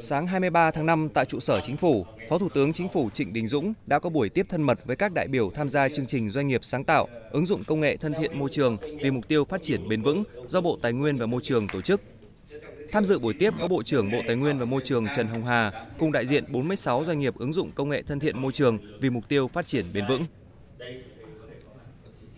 Sáng 23 tháng 5 tại trụ sở Chính phủ, Phó Thủ tướng Chính phủ Trịnh Đình Dũng đã có buổi tiếp thân mật với các đại biểu tham gia chương trình doanh nghiệp sáng tạo, ứng dụng công nghệ thân thiện môi trường vì mục tiêu phát triển bền vững do Bộ Tài nguyên và Môi trường tổ chức. Tham dự buổi tiếp có Bộ trưởng Bộ Tài nguyên và Môi trường Trần Hồng Hà cùng đại diện 46 doanh nghiệp ứng dụng công nghệ thân thiện môi trường vì mục tiêu phát triển bền vững.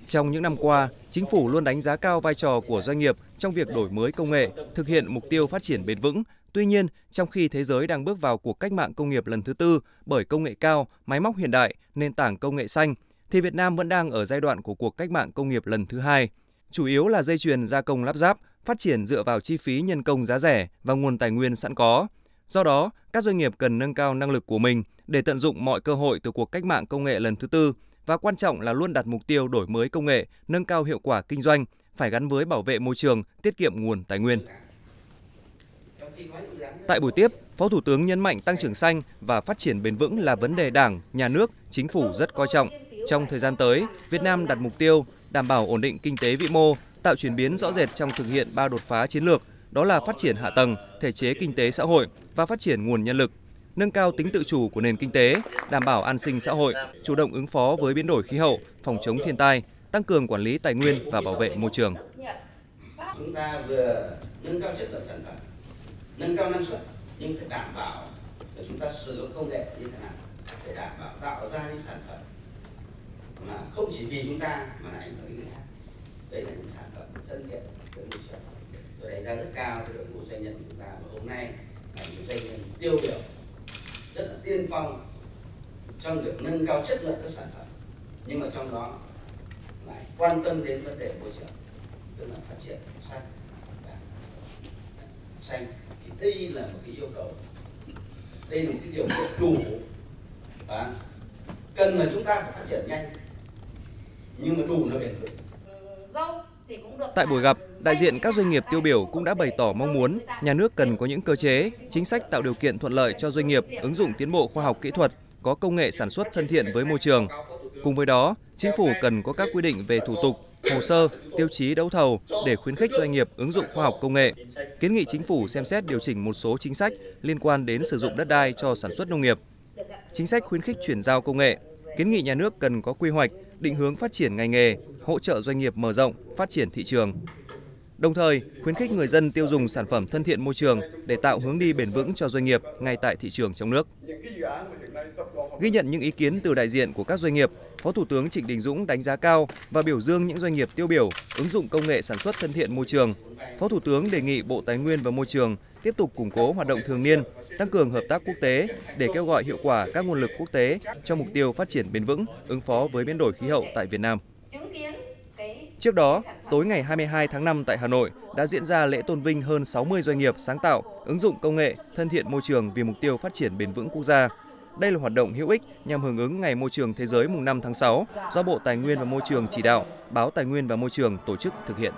Trong những năm qua, chính phủ luôn đánh giá cao vai trò của doanh nghiệp trong việc đổi mới công nghệ, thực hiện mục tiêu phát triển bền vững. Tuy nhiên, trong khi thế giới đang bước vào cuộc cách mạng công nghiệp lần thứ tư bởi công nghệ cao, máy móc hiện đại, nền tảng công nghệ xanh, thì Việt Nam vẫn đang ở giai đoạn của cuộc cách mạng công nghiệp lần thứ hai. Chủ yếu là dây chuyền gia công lắp ráp, phát triển dựa vào chi phí nhân công giá rẻ và nguồn tài nguyên sẵn có. Do đó, các doanh nghiệp cần nâng cao năng lực của mình để tận dụng mọi cơ hội từ cuộc cách mạng công nghệ lần thứ tư và quan trọng là luôn đặt mục tiêu đổi mới công nghệ, nâng cao hiệu quả kinh doanh, phải gắn với bảo vệ môi trường, tiết kiệm nguồn tài nguyên. Tại buổi tiếp, Phó Thủ tướng nhấn mạnh tăng trưởng xanh và phát triển bền vững là vấn đề Đảng, Nhà nước, Chính phủ rất coi trọng. Trong thời gian tới, Việt Nam đặt mục tiêu đảm bảo ổn định kinh tế vĩ mô, tạo chuyển biến rõ rệt trong thực hiện ba đột phá chiến lược, đó là phát triển hạ tầng, thể chế kinh tế xã hội và phát triển nguồn nhân lực, nâng cao tính tự chủ của nền kinh tế, đảm bảo an sinh xã hội, chủ động ứng phó với biến đổi khí hậu, phòng chống thiên tai, tăng cường quản lý tài nguyên và bảo vệ môi trường. Chúng ta vừa nâng cao chất lượng sản phẩm, nâng cao năng suất, nhưng phải đảm bảo để chúng ta sử dụng công nghệ như thế nào để đảm bảo tạo ra những sản phẩm mà không chỉ vì chúng ta mà lại ảnh hưởng đến người khác. Đấy là những sản phẩm thân thiện với môi trường. Tôi đánh giá rất cao cái đội ngũ doanh nhân của chúng ta và hôm nay là những doanh nhân tiêu biểu, rất là tiên phong trong việc nâng cao chất lượng các sản phẩm nhưng mà trong đó lại quan tâm đến vấn đề môi trường, tức là phát triển xanh xanh thì đây là một cái yêu cầu. Đây là một cái điều kiện đủ. Và cần là chúng ta phải phát triển nhanh. Nhưng mà đủ là bền vững. Tại buổi gặp, đại diện các doanh nghiệp tiêu biểu cũng đã bày tỏ mong muốn nhà nước cần có những cơ chế, chính sách tạo điều kiện thuận lợi cho doanh nghiệp ứng dụng tiến bộ khoa học kỹ thuật, có công nghệ sản xuất thân thiện với môi trường. Cùng với đó, chính phủ cần có các quy định về thủ tục, hồ sơ, tiêu chí đấu thầu để khuyến khích doanh nghiệp ứng dụng khoa học công nghệ. Kiến nghị chính phủ xem xét điều chỉnh một số chính sách liên quan đến sử dụng đất đai cho sản xuất nông nghiệp. Chính sách khuyến khích chuyển giao công nghệ, kiến nghị nhà nước cần có quy hoạch, định hướng phát triển ngành nghề, hỗ trợ doanh nghiệp mở rộng, phát triển thị trường. Đồng thời, khuyến khích người dân tiêu dùng sản phẩm thân thiện môi trường để tạo hướng đi bền vững cho doanh nghiệp ngay tại thị trường trong nước. Ghi nhận những ý kiến từ đại diện của các doanh nghiệp, Phó Thủ tướng Trịnh Đình Dũng đánh giá cao và biểu dương những doanh nghiệp tiêu biểu ứng dụng công nghệ sản xuất thân thiện môi trường. Phó Thủ tướng đề nghị Bộ Tài nguyên và Môi trường tiếp tục củng cố hoạt động thường niên, tăng cường hợp tác quốc tế để kêu gọi hiệu quả các nguồn lực quốc tế cho mục tiêu phát triển bền vững, ứng phó với biến đổi khí hậu tại Việt Nam. Trước đó, tối ngày 22 tháng 5 tại Hà Nội đã diễn ra lễ tôn vinh hơn 60 doanh nghiệp sáng tạo, ứng dụng công nghệ, thân thiện môi trường vì mục tiêu phát triển bền vững quốc gia. Đây là hoạt động hữu ích nhằm hưởng ứng Ngày Môi trường Thế giới mùng 5 tháng 6 do Bộ Tài nguyên và Môi trường chỉ đạo, Báo Tài nguyên và Môi trường tổ chức thực hiện.